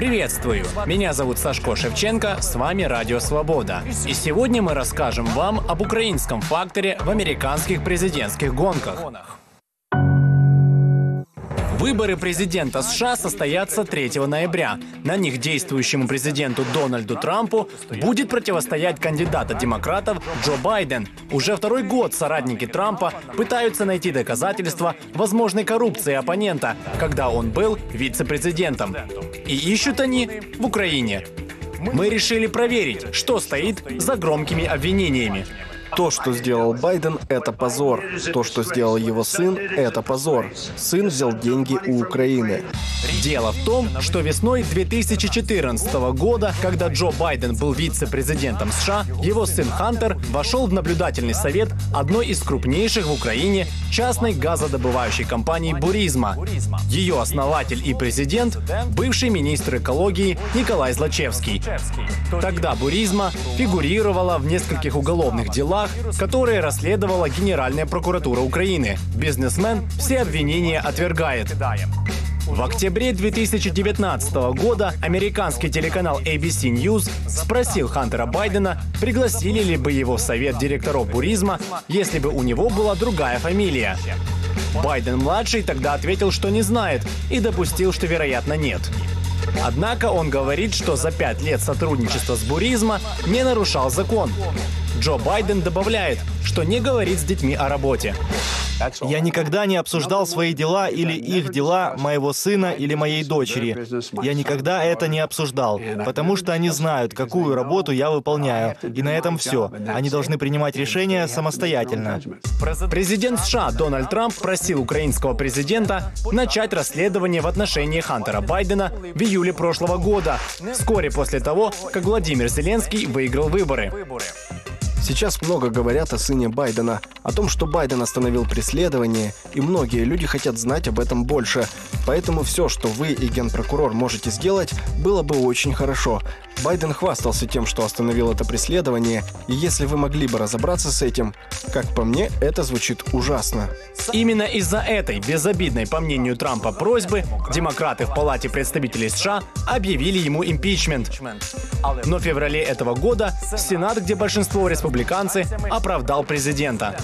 Приветствую! Меня зовут Сашко Шевченко, с вами Радио Свобода. И сегодня мы расскажем вам об украинском факторе в американских президентских гонках. Выборы президента США состоятся 3 ноября. На них действующему президенту Дональду Трампу будет противостоять кандидат от демократов Джо Байден. Уже второй год соратники Трампа пытаются найти доказательства возможной коррупции оппонента, когда он был вице-президентом. И ищут они в Украине. Мы решили проверить, что стоит за громкими обвинениями. То, что сделал Байден, это позор. То, что сделал его сын, это позор. Сын взял деньги у Украины. Дело в том, что весной 2014 года, когда Джо Байден был вице-президентом США, его сын Хантер вошел в наблюдательный совет одной из крупнейших в Украине частной газодобывающей компании «Буризма». Ее основатель и президент – бывший министр экологии Николай Злачевский. Тогда «Буризма» фигурировала в нескольких уголовных делах, которые расследовала Генеральная прокуратура Украины. Бизнесмен все обвинения отвергает. В октябре 2019 года американский телеканал ABC News спросил Хантера Байдена, пригласили ли бы его в совет директоров Буризма, если бы у него была другая фамилия. Байден-младший тогда ответил, что не знает, и допустил, что, вероятно, нет. Однако он говорит, что за пять лет сотрудничества с Буризма не нарушал закон. Джо Байден добавляет, что не говорит с детьми о работе. Я никогда не обсуждал свои дела или их дела моего сына или моей дочери. Я никогда это не обсуждал, потому что они знают, какую работу я выполняю. И на этом все. Они должны принимать решения самостоятельно. Президент США Дональд Трамп просил украинского президента начать расследование в отношении Хантера Байдена в июле прошлого года, вскоре после того, как Владимир Зеленский выиграл выборы. Сейчас много говорят о сыне Байдена, о том, что Байден остановил преследование, и многие люди хотят знать об этом больше. Поэтому все, что вы и генпрокурор можете сделать, было бы очень хорошо. Байден хвастался тем, что остановил это преследование, и если вы могли бы разобраться с этим, как по мне, это звучит ужасно. Именно из-за этой безобидной, по мнению Трампа, просьбы демократы в Палате представителей США объявили ему импичмент. Но в феврале этого года Сенат, где большинство республиканцы, оправдал президента.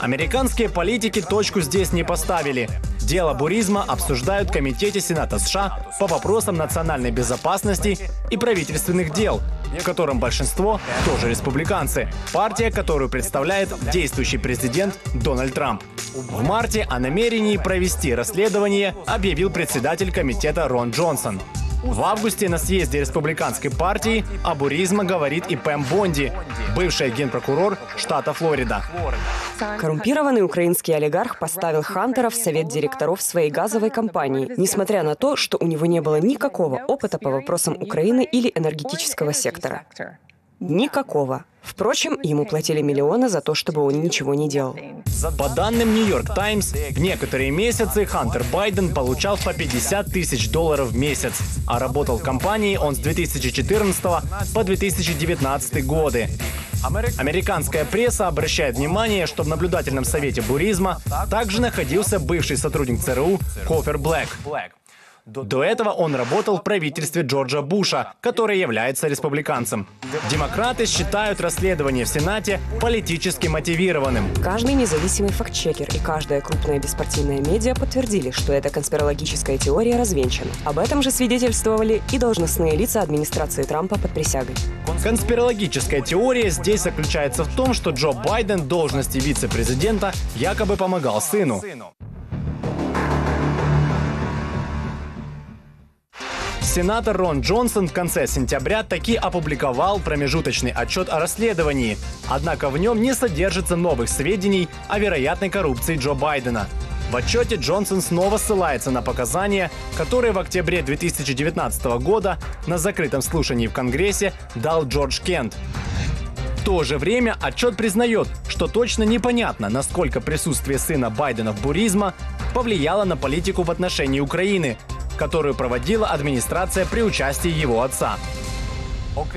Американские политики точку здесь не поставили. Дело буризма обсуждают в Комитете Сената США по вопросам национальной безопасности и правительственных дел, в котором большинство тоже республиканцы. Партия, которую представляет действующий президент Дональд Трамп. В марте о намерении провести расследование объявил председатель комитета Рон Джонсон. В августе на съезде республиканской партии о буризме говорит и Пэм Бонди, бывший генпрокурор штата Флорида. Коррумпированный украинский олигарх поставил Хантера в совет директоров своей газовой компании, несмотря на то, что у него не было никакого опыта по вопросам Украины или энергетического сектора. Никакого. Впрочем, ему платили миллионы за то, чтобы он ничего не делал. По данным Нью-Йорк Таймс, в некоторые месяцы Хантер Байден получал по 50 тысяч долларов в месяц, а работал в компании он с 2014 по 2019 годы. Американская пресса обращает внимание, что в наблюдательном совете Буризма также находился бывший сотрудник ЦРУ Хофер Блэк. До этого он работал в правительстве Джорджа Буша, который является республиканцем. Демократы считают расследование в Сенате политически мотивированным. Каждый независимый фактчекер и каждая крупная беспартийная медиа подтвердили, что эта конспирологическая теория развенчана. Об этом же свидетельствовали и должностные лица администрации Трампа под присягой. Конспирологическая теория здесь заключается в том, что Джо Байден должности вице-президента якобы помогал сыну. Сенатор Рон Джонсон в конце сентября таки опубликовал промежуточный отчет о расследовании. Однако в нем не содержится новых сведений о вероятной коррупции Джо Байдена. В отчете Джонсон снова ссылается на показания, которые в октябре 2019 года на закрытом слушании в Конгрессе дал Джордж Кент. В то же время отчет признает, что точно непонятно, насколько присутствие сына Байдена в буризма повлияло на политику в отношении Украины, которую проводила администрация при участии его отца.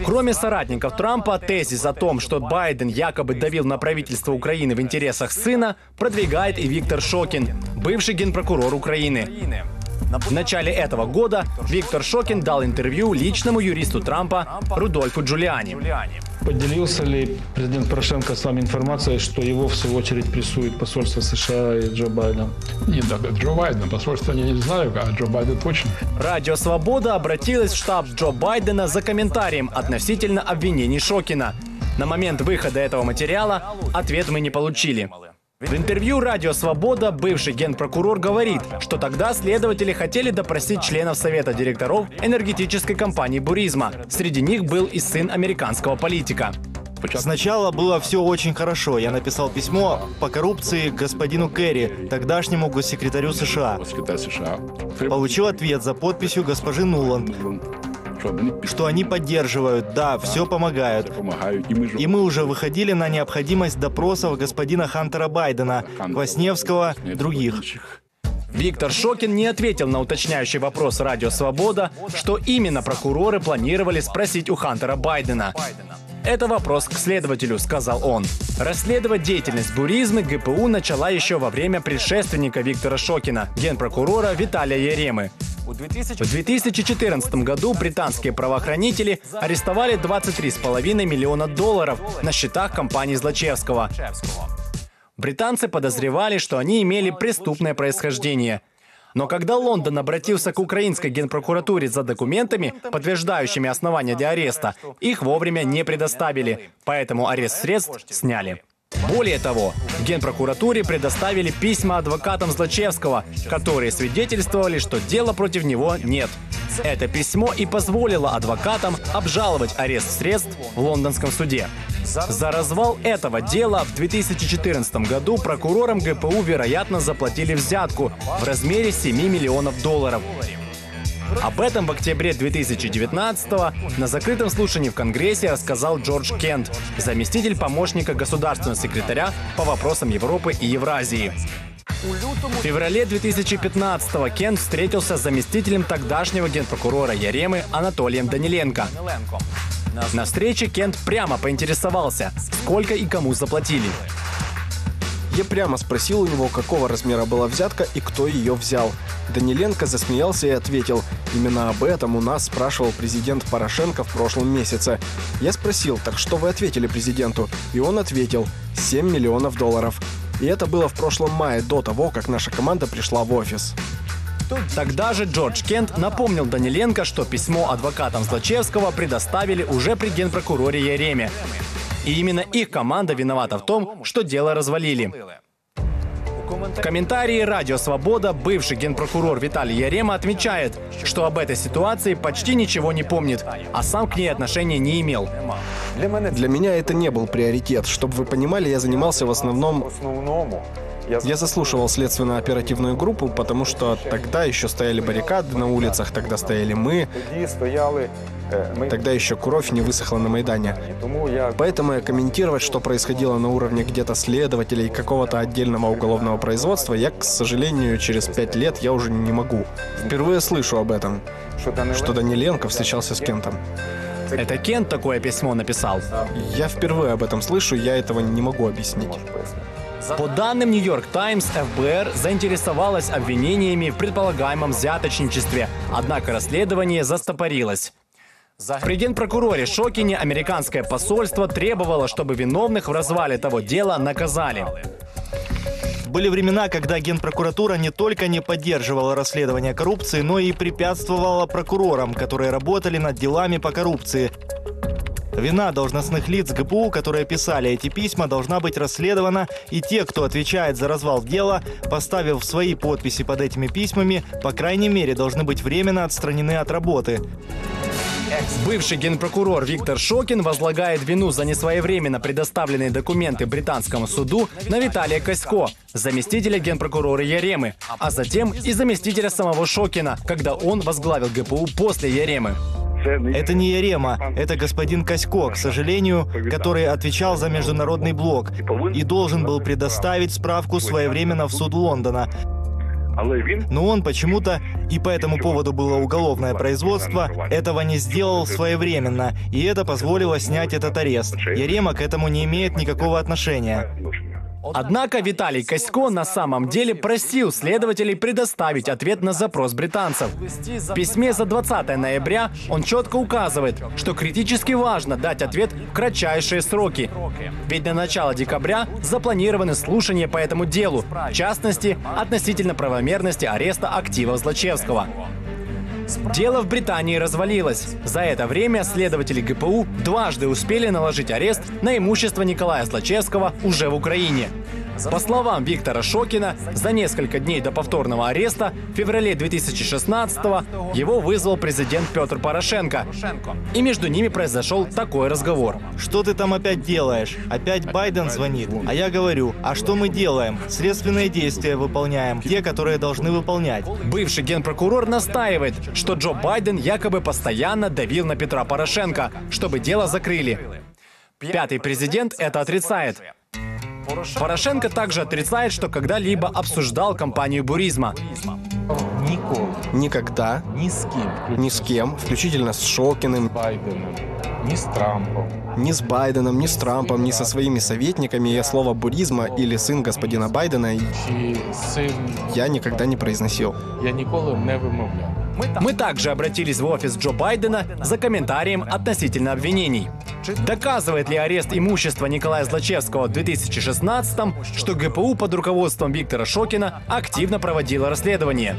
Кроме соратников Трампа, тезис о том, что Байден якобы давил на правительство Украины в интересах сына, продвигает и Виктор Шокин, бывший генпрокурор Украины. В начале этого года Виктор Шокин дал интервью личному юристу Трампа Рудольфу Джулиани. Поделился ли президент Порошенко с вами информацией, что его в свою очередь прессует посольство США и Джо Байден? Нет, да, Джо Байден. Посольство я не знаю, а Джо Байден точно. Радио «Свобода» обратилась в штаб Джо Байдена за комментарием относительно обвинений Шокина. На момент выхода этого материала ответ мы не получили. В интервью «Радио Свобода» бывший генпрокурор говорит, что тогда следователи хотели допросить членов Совета директоров энергетической компании «Буризма». Среди них был и сын американского политика. Сначала было все очень хорошо. Я написал письмо по коррупции господину Керри, тогдашнему госсекретарю США. Получил ответ за подписью госпожи Нуланд, что они поддерживают, да, все помогают. И мы уже выходили на необходимость допросов господина Хантера Байдена, Квасневского, других. Виктор Шокин не ответил на уточняющий вопрос «Радио Свобода», что именно прокуроры планировали спросить у Хантера Байдена. Это вопрос к следователю, сказал он. Расследовать деятельность буризмы ГПУ начала еще во время предшественника Виктора Шокина, генпрокурора Виталия Еремы. В 2014 году британские правоохранители арестовали 23,5 миллиона долларов на счетах компании Злачевского. Британцы подозревали, что они имели преступное происхождение. Но когда Лондон обратился к украинской генпрокуратуре за документами, подтверждающими основания для ареста, их вовремя не предоставили, поэтому арест средств сняли. Более того, в Генпрокуратуре предоставили письма адвокатам Злачевского, которые свидетельствовали, что дела против него нет. Это письмо и позволило адвокатам обжаловать арест средств в лондонском суде. За развал этого дела в 2014 году прокурорам ГПУ, вероятно, заплатили взятку в размере 7 миллионов долларов. Об этом в октябре 2019 на закрытом слушании в Конгрессе рассказал Джордж Кент, заместитель помощника государственного секретаря по вопросам Европы и Евразии. В феврале 2015-го Кент встретился с заместителем тогдашнего генпрокурора Яремы Анатолием Даниленко. На встрече Кент прямо поинтересовался, сколько и кому заплатили. Я прямо спросил у него, какого размера была взятка и кто ее взял. Даниленко засмеялся и ответил, именно об этом у нас спрашивал президент Порошенко в прошлом месяце. Я спросил, так что вы ответили президенту? И он ответил, 7 миллионов долларов. И это было в прошлом мае, до того, как наша команда пришла в офис. Тогда же Джордж Кент напомнил Даниленко, что письмо адвокатам Злачевского предоставили уже при генпрокуроре Яреме. И именно их команда виновата в том, что дело развалили. В комментарии «Радио Свобода» бывший генпрокурор Виталий Ярема отмечает, что об этой ситуации почти ничего не помнит, а сам к ней отношения не имел. Для меня это не был приоритет. Чтобы вы понимали, я занимался в основном... Я заслушивал следственно-оперативную группу, потому что тогда еще стояли баррикады на улицах, тогда стояли мы, тогда еще кровь не высохла на Майдане. Поэтому я комментировать, что происходило на уровне где-то следователей какого-то отдельного уголовного производства, я, к сожалению, через пять лет я уже не могу. Впервые слышу об этом, что Даниленко встречался с Кентом. Это Кент такое письмо написал. Я впервые об этом слышу, я этого не могу объяснить. По данным Нью-Йорк Таймс, ФБР заинтересовалась обвинениями в предполагаемом взяточничестве, однако расследование застопорилось. При генпрокуроре Шокине американское посольство требовало, чтобы виновных в развале того дела наказали. Были времена, когда Генпрокуратура не только не поддерживала расследование коррупции, но и препятствовала прокурорам, которые работали над делами по коррупции. Вина должностных лиц ГПУ, которые писали эти письма, должна быть расследована, и те, кто отвечает за развал дела, поставив свои подписи под этими письмами, по крайней мере, должны быть временно отстранены от работы. Бывший генпрокурор Виктор Шокин возлагает вину за несвоевременно предоставленные документы британскому суду на Виталия Косько, заместителя генпрокурора Яремы, а затем и заместителя самого Шокина, когда он возглавил ГПУ после Яремы. Это не Ярема, это господин Косько, к сожалению, который отвечал за международный блок и должен был предоставить справку своевременно в суд Лондона. Но он почему-то, и по этому поводу было уголовное производство, этого не сделал своевременно, и это позволило снять этот арест. Ярема к этому не имеет никакого отношения. Однако Виталий Косько на самом деле просил следователей предоставить ответ на запрос британцев. В письме за 20 ноября он четко указывает, что критически важно дать ответ в кратчайшие сроки. Ведь на начало декабря запланированы слушания по этому делу, в частности, относительно правомерности ареста активов Злачевского. Дело в Британии развалилось. За это время следователи ГПУ дважды успели наложить арест на имущество Николая Злачевского уже в Украине. По словам Виктора Шокина, за несколько дней до повторного ареста в феврале 2016 его вызвал президент Петр Порошенко. И между ними произошел такой разговор. Что ты там опять делаешь? Опять Байден звонит. А я говорю, а что мы делаем? Следственные действия выполняем, те, которые должны выполнять. Бывший генпрокурор настаивает, что Джо Байден якобы постоянно давил на Петра Порошенко, чтобы дело закрыли. Пятый президент это отрицает. Порошенко также отрицает, что когда-либо обсуждал кампанию буризма. Ніколи Никогда, ні з ким, ни с кем, включительно с Шокиным, Байденом, ні з Трампом. ни с Байденом, ни с Трампом, ни со своими советниками я слово «буризма» или «сын господина Байдена» Чи син я никогда не произносил. я ніколи не вимовляв. Мы также обратились в офис Джо Байдена за комментарием относительно обвинений. Доказывает ли арест имущества Николая Злачевского в 2016-м, что ГПУ под руководством Виктора Шокина активно проводило расследование?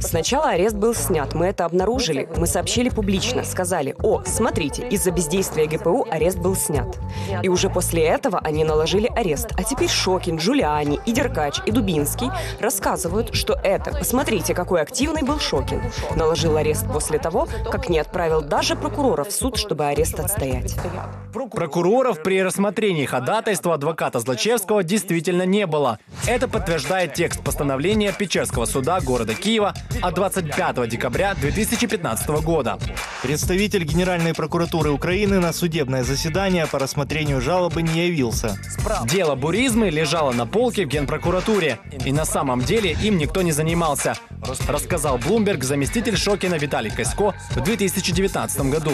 Сначала арест был снят, мы это обнаружили. Мы сообщили публично, сказали, о, смотрите, из-за бездействия ГПУ арест был снят. И уже после этого они наложили арест. А теперь Шокин, Джулиани, и Деркач, и Дубинский рассказывают, что это, посмотрите, какой активный был Шокин. Наложил арест после того, как не отправил даже прокурора в суд, чтобы арест отстоять. Прокуроров при рассмотрении ходатайства адвоката Злачевского действительно не было. Это подтверждает текст постановления Печерского суда города Киева от 25 декабря 2015 года. Представитель Генеральной прокуратуры Украины на судебное заседание по рассмотрению жалобы не явился. Дело буризмы лежало на полке в Генпрокуратуре, и на самом деле им никто не занимался, рассказал Блумберг заместитель Шокина Виталий Косько в 2019 году.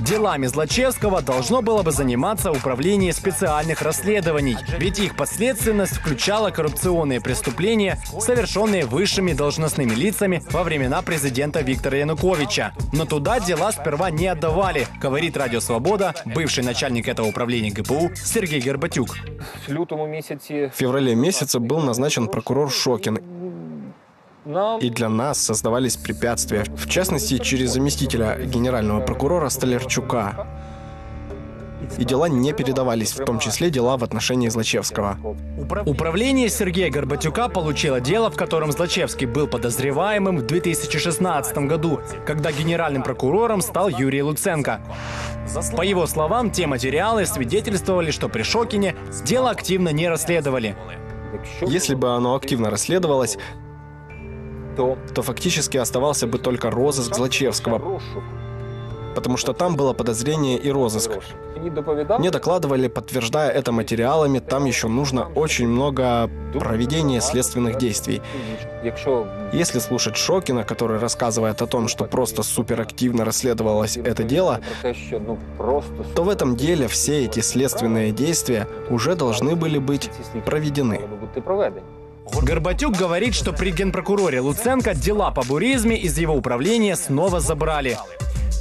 Делами Злачевского должно было бы заниматься Управление специальных расследований, ведь их подследственность включала коррупционные преступления, совершенные высшими должностными лицами во времена президента Виктора Януковича. Но туда дела сперва не отдавали, говорит Радио Свобода, бывший начальник этого управления ГПУ Сергей Гербатюк. В лютому місяці В феврале месяце был назначен прокурор Шокин, и для нас создавались препятствия, в частности, через заместителя генерального прокурора Столярчука. И дела не передавались, в том числе дела в отношении Злачевского. Управление Сергея Горбатюка получило дело, в котором Злачевский был подозреваемым в 2016 году, когда генеральным прокурором стал Юрий Луценко. По его словам, те материалы свидетельствовали, что при Шокине дело активно не расследовали. Если бы оно активно расследовалось, то фактически оставался бы только розыск Злачевского, потому что там было подозрение и розыск. Мне докладывали, подтверждая это материалами, там еще нужно очень много проведения следственных действий. Если слушать Шокина, который рассказывает о том, что просто суперактивно расследовалось это дело, то в этом деле все эти следственные действия уже должны были быть проведены. Горбатюк говорит, что при генпрокуроре Луценко дела по буризме из его управления снова забрали.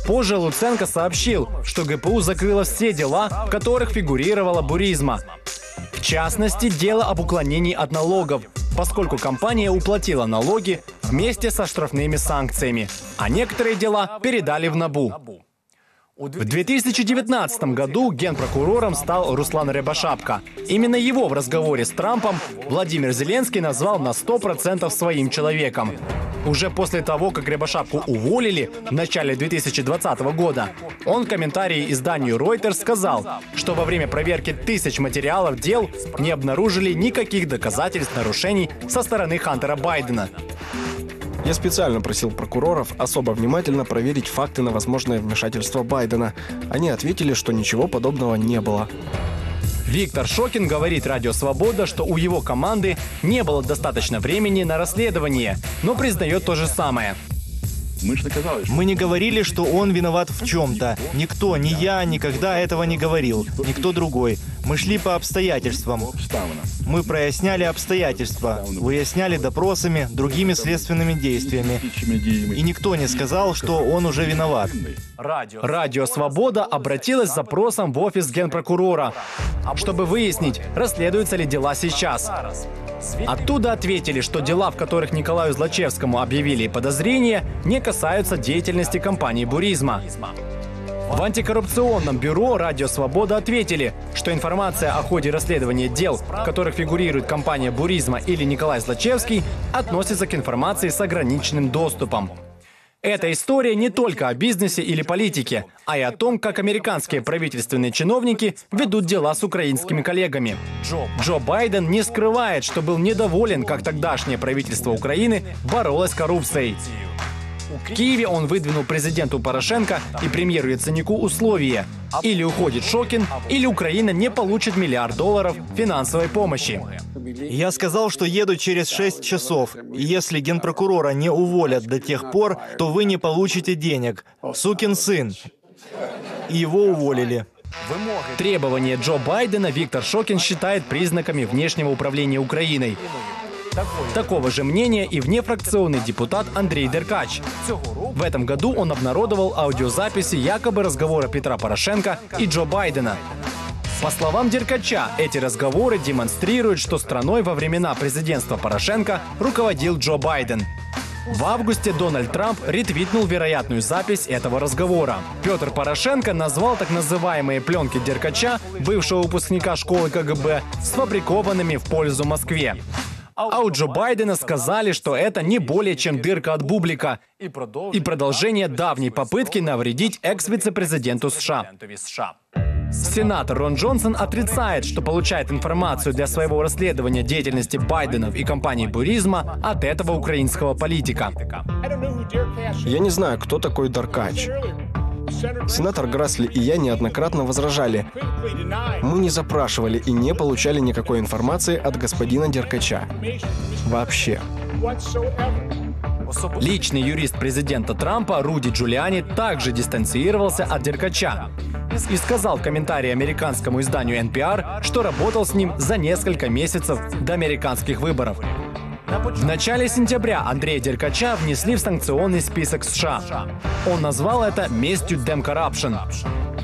Позже Луценко сообщил, что ГПУ закрыло все дела, в которых фигурировала буризма. В частности, дело об уклонении от налогов, поскольку компания уплатила налоги вместе со штрафными санкциями, а некоторые дела передали в НАБУ. В 2019 году генпрокурором стал Руслан Рябошапка. Именно его в разговоре с Трампом Владимир Зеленский назвал на 100% своим человеком. Уже после того, как Рябошапку уволили в начале 2020 года, он в комментарии изданию Reuters сказал, что во время проверки тысяч материалов дел не обнаружили никаких доказательств нарушений со стороны Хантера Байдена. Я специально просил прокуроров особо внимательно проверить факты на возможное вмешательство Байдена. Они ответили, что ничего подобного не было. Виктор Шокин говорит Радио Свобода, что у его команды не было достаточно времени на расследование, но признает то же самое. Мы не говорили, что он виноват в чем-то. Никто, ни я, никогда этого не говорил. Никто другой. Мы шли по обстоятельствам. Мы проясняли обстоятельства, выясняли допросами, другими следственными действиями. И никто не сказал, что он уже виноват. Радио «Свобода» обратилась с запросом в офис генпрокурора, чтобы выяснить, расследуются ли дела сейчас. Оттуда ответили, что дела, в которых Николаю Злачевскому объявили подозрения, не касаются деятельности компании «Буризма». В антикоррупционном бюро «Радио Свобода» ответили, что информация о ходе расследования дел, в которых фигурирует компания «Буризма» или Николай Злачевский, относится к информации с ограниченным доступом. Эта история не только о бизнесе или политике, а и о том, как американские правительственные чиновники ведут дела с украинскими коллегами. Джо Байден не скрывает, что был недоволен, как тогдашнее правительство Украины боролось с коррупцией. В Киеве он выдвинул президенту Порошенко и премьеру Яценюку условия. Или уходит Шокин, или Украина не получит миллиард долларов финансовой помощи. Я сказал, что еду через 6 часов. Если генпрокурора не уволят до тех пор, то вы не получите денег. Сукин сын. Его уволили. Требования Джо Байдена Виктор Шокин считает признаками внешнего управления Украиной. Такого же мнения и внефракционный депутат Андрей Деркач. В этом году он обнародовал аудиозаписи якобы разговора Петра Порошенко и Джо Байдена. По словам Деркача, эти разговоры демонстрируют, что страной во времена президентства Порошенко руководил Джо Байден. В августе Дональд Трамп ретвитнул вероятную запись этого разговора. Петр Порошенко назвал так называемые пленки Деркача, бывшего выпускника школы КГБ, сфабрикованными в пользу Москве. А у Джо Байдена сказали, что это не более чем дырка от бублика и продолжение давней попытки навредить экс-вице-президенту США. Сенатор Рон Джонсон отрицает, что получает информацию для своего расследования деятельности Байденов и компании Буризма от этого украинского политика. Я не знаю, кто такой Даркач. Сенатор Грасли и я неоднократно возражали. Мы не запрашивали и не получали никакой информации от господина Деркача. Вообще. Личный юрист президента Трампа Руди Джулиани также дистанцировался от Деркача и сказал в комментарии американскому изданию NPR, что работал с ним за несколько месяцев до американских выборов. В начале сентября Андрея Деркача внесли в санкционный список США. Он назвал это местью Демкоррупшн.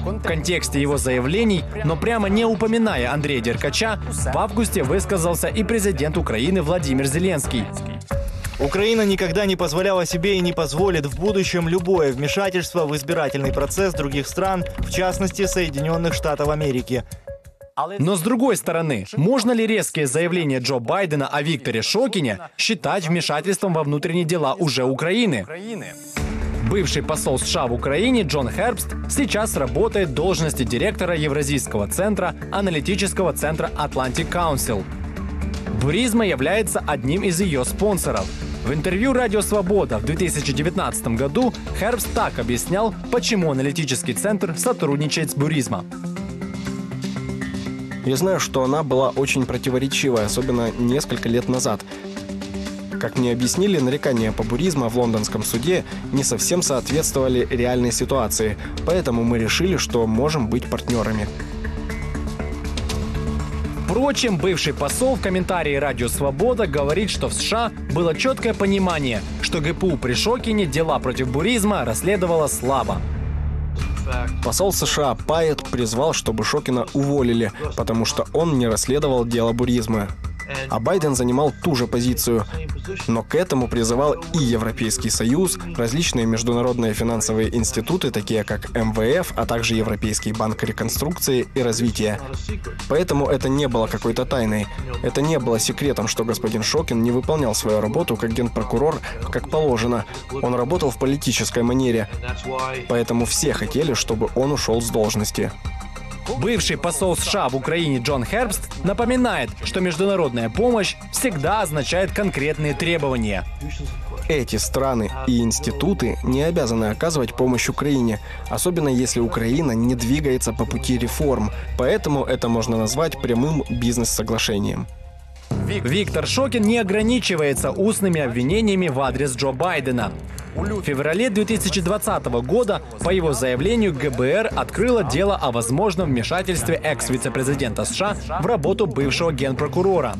В контексте его заявлений, но прямо не упоминая Андрея Деркача, в августе высказался и президент Украины Владимир Зеленский. Украина никогда не позволяла себе и не позволит в будущем любое вмешательство в избирательный процесс других стран, в частности Соединенных Штатов Америки. Но с другой стороны, можно ли резкие заявления Джо Байдена о Викторе Шокине считать вмешательством во внутренние дела уже Украины? Бывший посол США в Украине Джон Хербст сейчас работает в должности директора Евразийского центра аналитического центра Atlantic Council. Буризма является одним из ее спонсоров. В интервью «Радио Свобода» в 2019 году Хербст так объяснял, почему аналитический центр сотрудничает с Буризма. Я знаю, что она была очень противоречивая, особенно несколько лет назад. Как мне объяснили, нарекания по буризма в лондонском суде не совсем соответствовали реальной ситуации, поэтому мы решили, что можем быть партнерами. Впрочем, бывший посол в комментарии «Радио Свобода» говорит, что в США было четкое понимание, что ГПУ при Шокине дела против буризма расследовала слабо. Посол США Пайет призвал, чтобы Шокина уволили, потому что он не расследовал дело буризма. А Байден занимал ту же позицию. Но к этому призывал и Европейский Союз, различные международные финансовые институты, такие как МВФ, а также Европейский банк реконструкции и развития. Поэтому это не было какой-то тайной. Это не было секретом, что господин Шокин не выполнял свою работу как генпрокурор, как положено. Он работал в политической манере. Поэтому все хотели, чтобы он ушел с должности. Бывший посол США в Украине Джон Хербст напоминает, что международная помощь всегда означает конкретные требования. Эти страны и институты не обязаны оказывать помощь Украине, особенно если Украина не двигается по пути реформ, поэтому это можно назвать прямым бизнес-соглашением. Виктор Шокин не ограничивается устными обвинениями в адрес Джо Байдена. В феврале 2020 года по его заявлению ГБР открыло дело о возможном вмешательстве экс-вице-президента США в работу бывшего генпрокурора.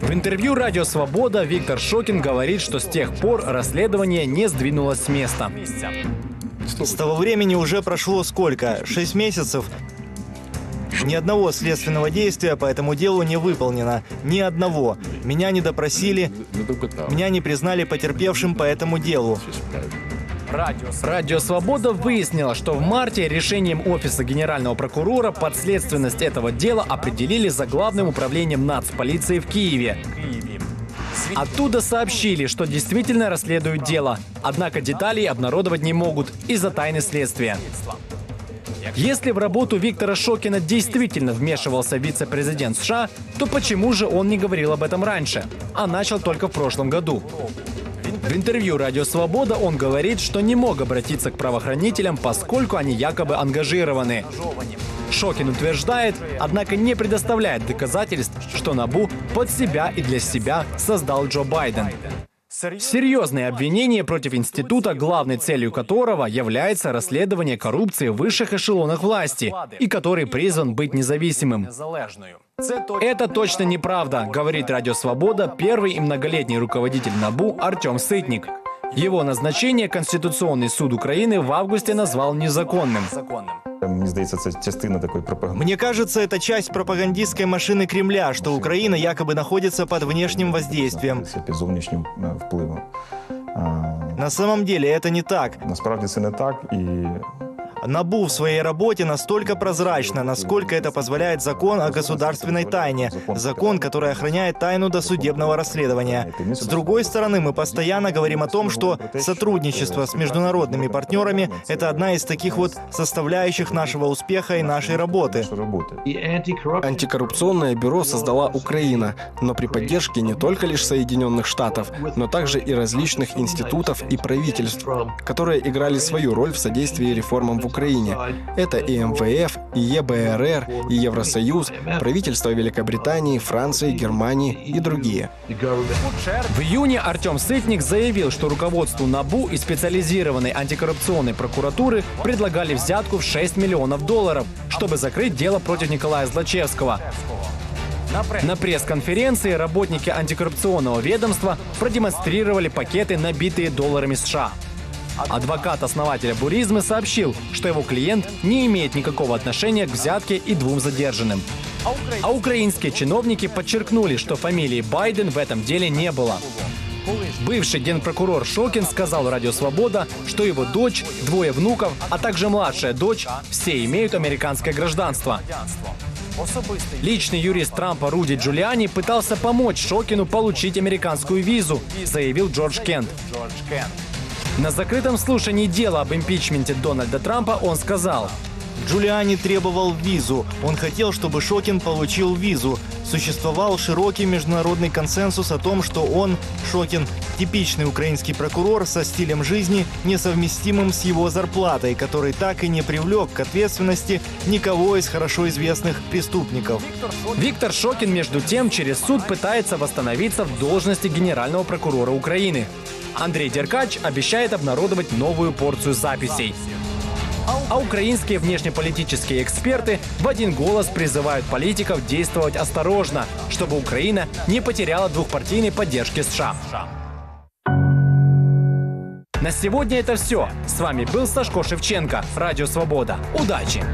В интервью «Радио Свобода» Виктор Шокин говорит, что с тех пор расследование не сдвинулось с места. С того времени уже прошло сколько? Шесть месяцев? Ни одного следственного действия по этому делу не выполнено. Ни одного. Меня не допросили, меня не признали потерпевшим по этому делу. Радио «Свобода» выяснило, что в марте решением Офиса Генерального прокурора подследственность этого дела определили за Главным управлением нацполиции в Киеве. Оттуда сообщили, что действительно расследуют дело, однако деталей обнародовать не могут из-за тайны следствия. Если в работу Виктора Шокина действительно вмешивался вице-президент США, то почему же он не говорил об этом раньше, а начал только в прошлом году? В интервью «Радио Свобода» он говорит, что не мог обратиться к правоохранителям, поскольку они якобы ангажированы. Шокин утверждает, однако не предоставляет доказательств, что Набу под себя и для себя создал Джо Байден. Серьезные обвинения против института, главной целью которого является расследование коррупции в высших эшелонах власти и который призван быть независимым. Это точно неправда, говорит Радио Свобода первый и многолетний руководитель НАБУ Артем Сытник. Его назначение Конституционный суд Украины в августе назвал незаконным. Мені здається, це частина такої пропаганди. Мне кажется, это часть пропагандистской машины Кремля, что Украина якобы находится под внешним воздействием. Це під зовнішнім е, впливом. А, На самом деле это не так. Насправді це не так, і НАБУ в своей работе настолько прозрачно, насколько это позволяет закон о государственной тайне, закон, который охраняет тайну досудебного расследования. С другой стороны, мы постоянно говорим о том, что сотрудничество с международными партнерами – это одна из таких вот составляющих нашего успеха и нашей работы. Антикоррупционное бюро создала Украина, но при поддержке не только лишь Соединенных Штатов, но также и различных институтов и правительств, которые играли свою роль в содействии реформам в Украине. Это и МВФ, и ЕБРР, и Евросоюз, правительство Великобритании, Франции, Германии и другие. В июне Артем Сытник заявил, что руководству НАБУ и специализированной антикоррупционной прокуратуры предлагали взятку в 6 миллионов долларов, чтобы закрыть дело против Николая Злачевского. На пресс-конференции работники антикоррупционного ведомства продемонстрировали пакеты, набитые долларами США. Адвокат основателя Буризмы сообщил, что его клиент не имеет никакого отношения к взятке и двум задержанным. А украинские чиновники подчеркнули, что фамилии Байден в этом деле не было. Бывший генпрокурор Шокин сказал Радио Свобода, что его дочь, двое внуков, а также младшая дочь все имеют американское гражданство. Личный юрист Трампа Руди Джулиани пытался помочь Шокину получить американскую визу, заявил Джордж Кент. На закрытом слушании дела об импичменте Дональда Трампа он сказал, Джулиани требовал визу. Он хотел, чтобы Шокин получил визу. Существовал широкий международный консенсус о том, что он, Шокин, типичный украинский прокурор со стилем жизни, несовместимым с его зарплатой, который так и не привлек к ответственности никого из хорошо известных преступников. Виктор Шокин, между тем, через суд пытается восстановиться в должности генерального прокурора Украины. Андрей Деркач обещает обнародовать новую порцию записей. А украинские внешнеполитические эксперты в один голос призывают политиков действовать осторожно, чтобы Украина не потеряла двухпартийной поддержки США. На сегодня это все. С вами был Сашко Шевченко. Радио Свобода. Удачи!